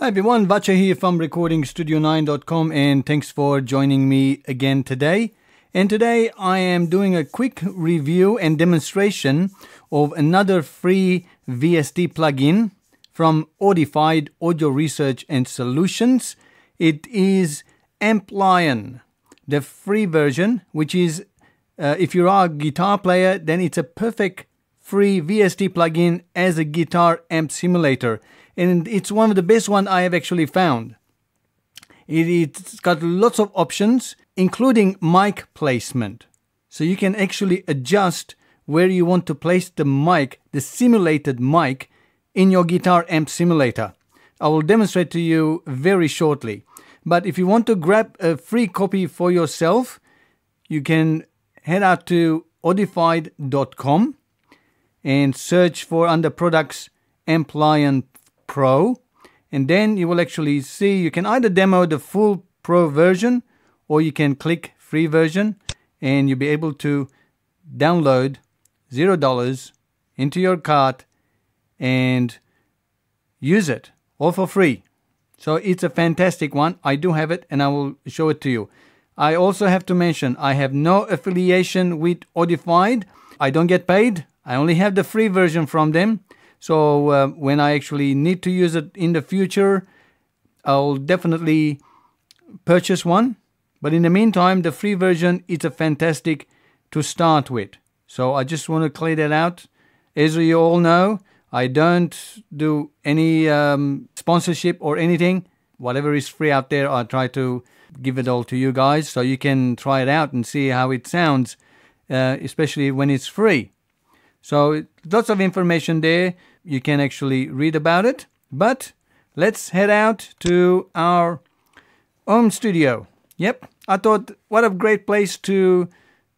Hi everyone, Vatche here from recordingstudio9.com and thanks for joining me again today. And today I am doing a quick review and demonstration of another free VST plugin from Audified Audio Research and Solutions. It is Amplion, the free version, which is uh, if you are a guitar player, then it's a perfect free VST plugin as a guitar amp simulator and it's one of the best one I have actually found. It, it's got lots of options, including mic placement. So you can actually adjust where you want to place the mic, the simulated mic, in your guitar amp simulator. I will demonstrate to you very shortly. But if you want to grab a free copy for yourself, you can head out to audified.com and search for under products Amplion Pro, and then you will actually see you can either demo the full Pro version or you can click free version and you'll be able to download zero dollars into your cart and use it all for free. So it's a fantastic one. I do have it and I will show it to you. I also have to mention I have no affiliation with Audified. I don't get paid. I only have the free version from them. So uh, when I actually need to use it in the future, I'll definitely purchase one. But in the meantime, the free version is a fantastic to start with. So I just want to clear that out. As you all know, I don't do any um, sponsorship or anything. Whatever is free out there, I try to give it all to you guys so you can try it out and see how it sounds, uh, especially when it's free. So lots of information there you can actually read about it. But let's head out to our Ohm Studio. Yep, I thought what a great place to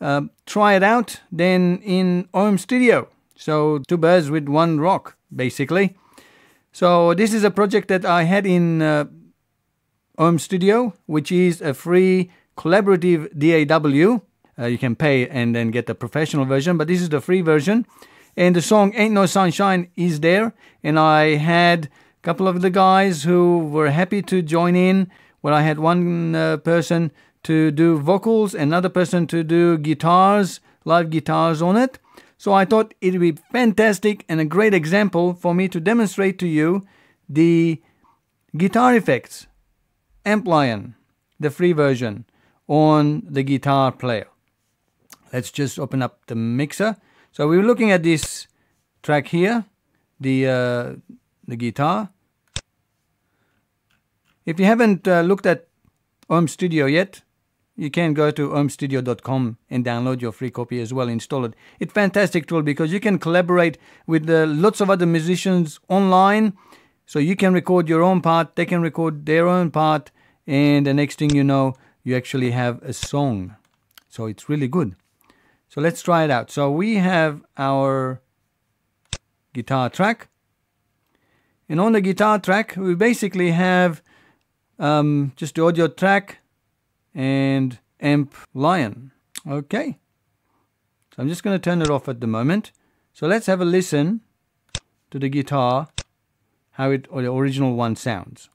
uh, try it out than in Ohm Studio. So two birds with one rock, basically. So this is a project that I had in uh, Ohm Studio, which is a free collaborative DAW. Uh, you can pay and then get the professional version, but this is the free version and the song Ain't No Sunshine is there. And I had a couple of the guys who were happy to join in. Well, I had one uh, person to do vocals, another person to do guitars, live guitars on it. So I thought it would be fantastic and a great example for me to demonstrate to you the guitar effects, Amplion, the free version, on the guitar player. Let's just open up the mixer so we were looking at this track here, the uh, the guitar. If you haven't uh, looked at Ohm Studio yet, you can go to ohmstudio.com and download your free copy as well, install it. It's fantastic tool because you can collaborate with uh, lots of other musicians online. So you can record your own part, they can record their own part, and the next thing you know, you actually have a song. So it's really good. So let's try it out. So we have our guitar track. And on the guitar track, we basically have um, just the audio track and amp lion. Okay. So I'm just going to turn it off at the moment. So let's have a listen to the guitar, how it or the original one sounds.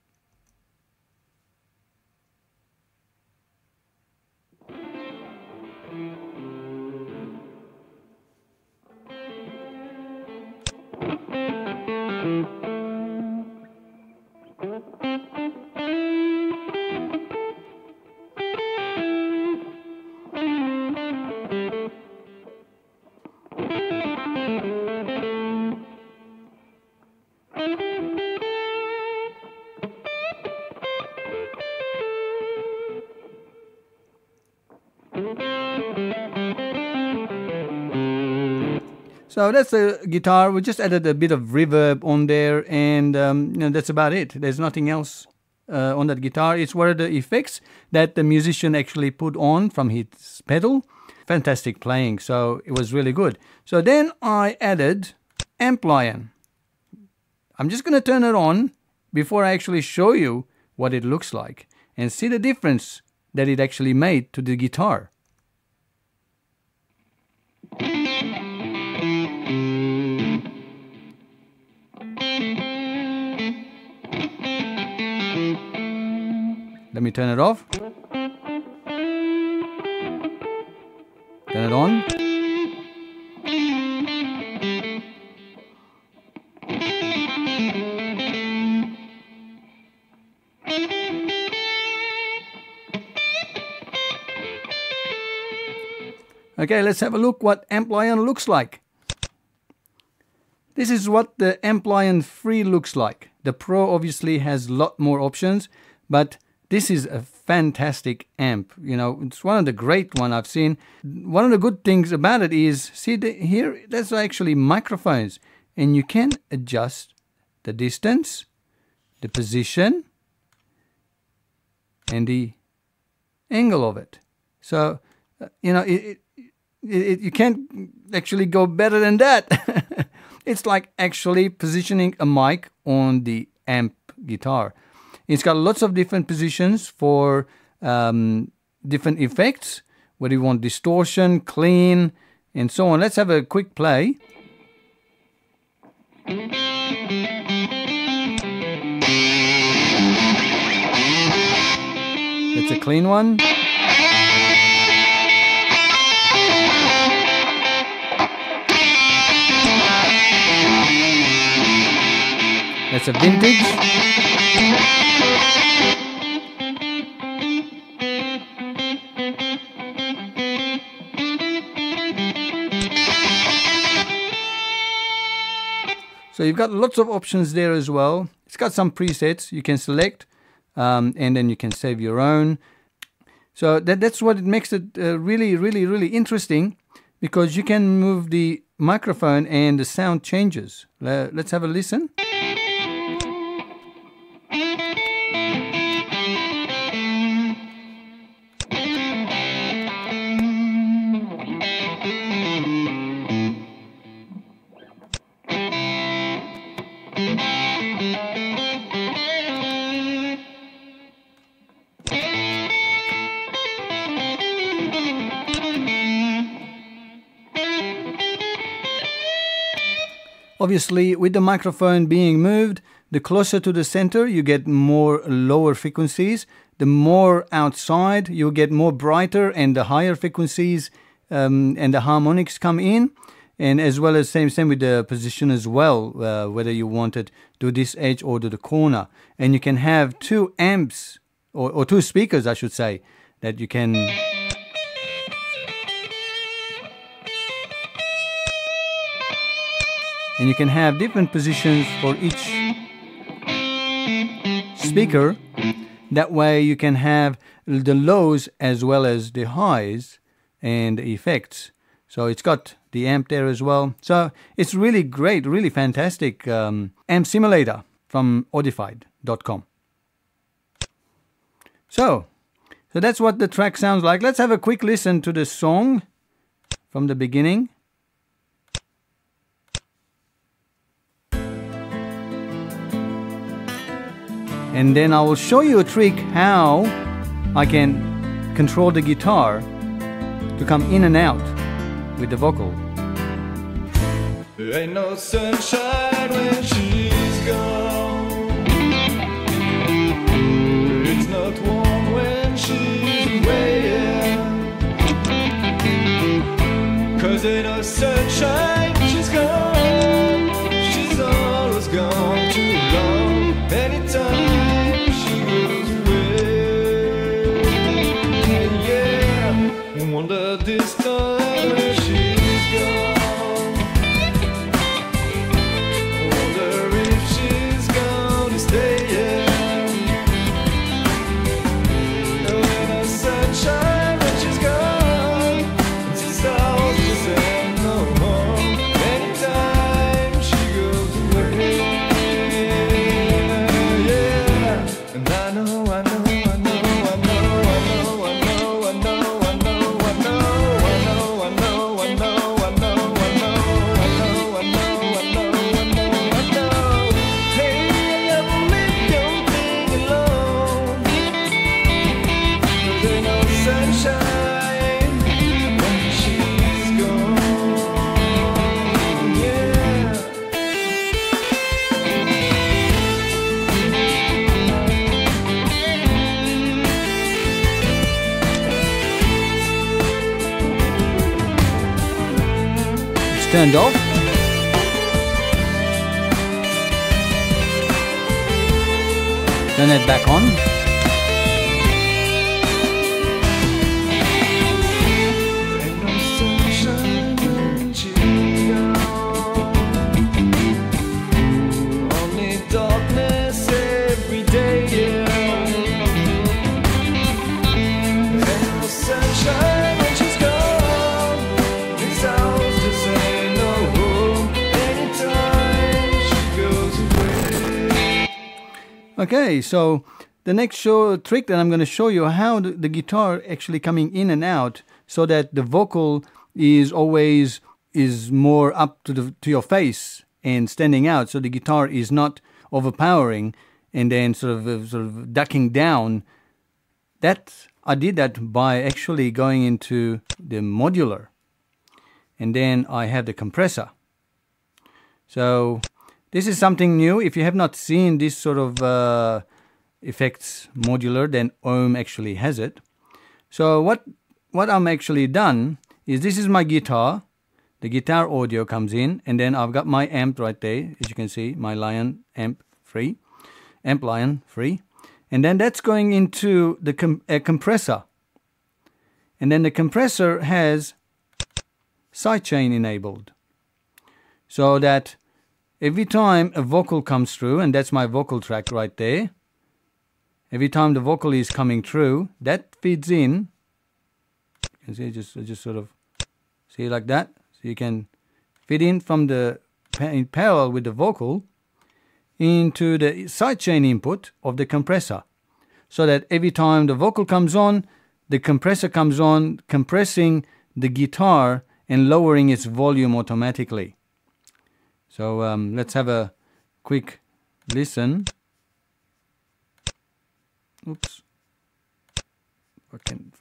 So that's the guitar. We just added a bit of reverb on there, and um, you know, that's about it. There's nothing else uh, on that guitar. It's one of the effects that the musician actually put on from his pedal. Fantastic playing. So it was really good. So then I added Amplion. I'm just going to turn it on before I actually show you what it looks like and see the difference that it actually made to the guitar. Let me turn it off. Turn it on. Okay, let's have a look what Amplion looks like. This is what the Amplion 3 looks like. The Pro obviously has a lot more options, but this is a fantastic amp. You know, it's one of the great one I've seen. One of the good things about it is, see the, here, that's actually microphones, and you can adjust the distance, the position, and the angle of it. So, uh, you know, it, it, it, you can't actually go better than that. it's like actually positioning a mic on the amp guitar. It's got lots of different positions for um, different effects, whether you want distortion, clean, and so on. Let's have a quick play. It's a clean one. That's a vintage. So you've got lots of options there as well. It's got some presets you can select um, and then you can save your own. So that, that's what it makes it uh, really, really, really interesting because you can move the microphone and the sound changes. let's have a listen. Obviously, with the microphone being moved, the closer to the center, you get more lower frequencies. The more outside, you get more brighter and the higher frequencies um, and the harmonics come in. And as well as same same with the position as well, uh, whether you want it to this edge or to the corner. And you can have two amps or, or two speakers, I should say, that you can and you can have different positions for each speaker. That way you can have the lows as well as the highs and effects. So it's got the amp there as well. So it's really great really fantastic um, amp simulator from audified.com so so that's what the track sounds like. Let's have a quick listen to the song from the beginning and then I will show you a trick how I can control the guitar to come in and out with the vocal. There ain't no sunshine when she's gone. It's not warm when she's away. Cause ain't no sunshine, turned. Turn it back on. Okay, so the next show trick that I'm going to show you how the, the guitar actually coming in and out so that the vocal is always is more up to the to your face and standing out. So the guitar is not overpowering and then sort of uh, sort of ducking down. That I did that by actually going into the modular. And then I have the compressor. So this is something new. If you have not seen this sort of uh, effects modular, then Ohm actually has it. So what what I'm actually done is this is my guitar. The guitar audio comes in, and then I've got my amp right there, as you can see, my Lion amp free, ampLion free, and then that's going into the com- a compressor, and then the compressor has sidechain enabled, so that every time a vocal comes through, and that's my vocal track right there, every time the vocal is coming through, that feeds in. You can see, just just sort of see like that. So you can fit in from the in parallel with the vocal into the sidechain input of the compressor, so that every time the vocal comes on, the compressor comes on, compressing the guitar and lowering its volume automatically. So um, let's have a quick listen. Oops. Can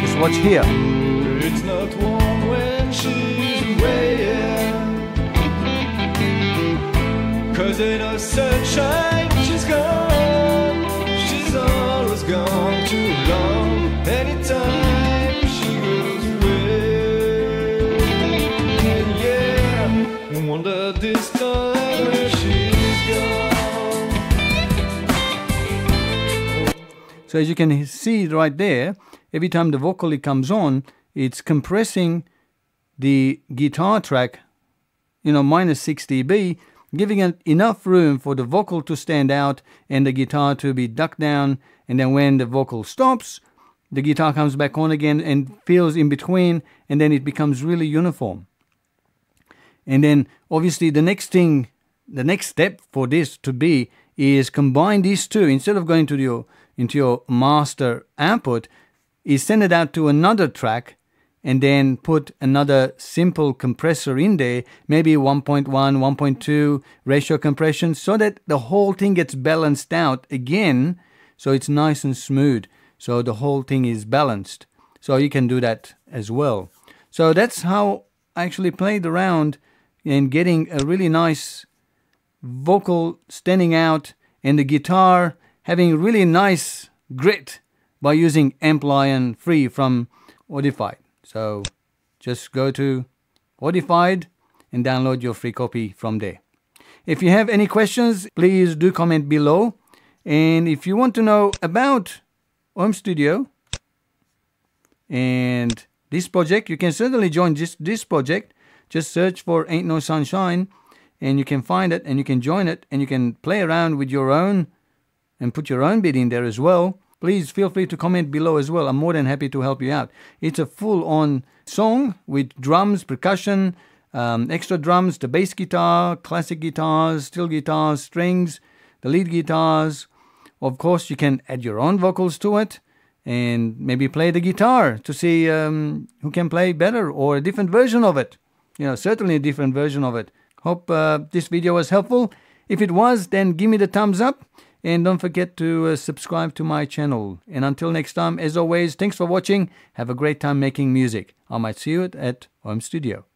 just watch here. It's not warm when she's away. Cause ain't no sunshine, So as you can see right there, every time the vocal comes on, it's compressing the guitar track, you know, minus 6 dB, giving it enough room for the vocal to stand out and the guitar to be ducked down. And then when the vocal stops, the guitar comes back on again and fills in between, and then it becomes really uniform. And then obviously the next thing, the next step for this to be is combine these two instead of going to your into your master output, is send it out to another track and then put another simple compressor in there, maybe 1.1, 1.2 ratio compression, so that the whole thing gets balanced out again, so it's nice and smooth. So the whole thing is balanced. So you can do that as well. So that's how I actually played around and getting a really nice vocal standing out and the guitar having really nice grit by using ampLion free from Audified. So just go to Audified and download your free copy from there. If you have any questions, please do comment below. And if you want to know about Ohm Studio and this project, you can certainly join this, this project. Just search for Ain't No Sunshine and you can find it and you can join it and you can play around with your own and put your own bit in there as well. Please feel free to comment below as well. I'm more than happy to help you out. It's a full on song with drums, percussion, um, extra drums, the bass guitar, classic guitars, steel guitars, strings, the lead guitars. Of course, you can add your own vocals to it and maybe play the guitar to see um, who can play better or a different version of it. You know, certainly a different version of it. Hope uh, this video was helpful. If it was, then give me the thumbs up and don't forget to uh, subscribe to my channel. And until next time, as always, thanks for watching. Have a great time making music. I might see you at, at Ohm Studio.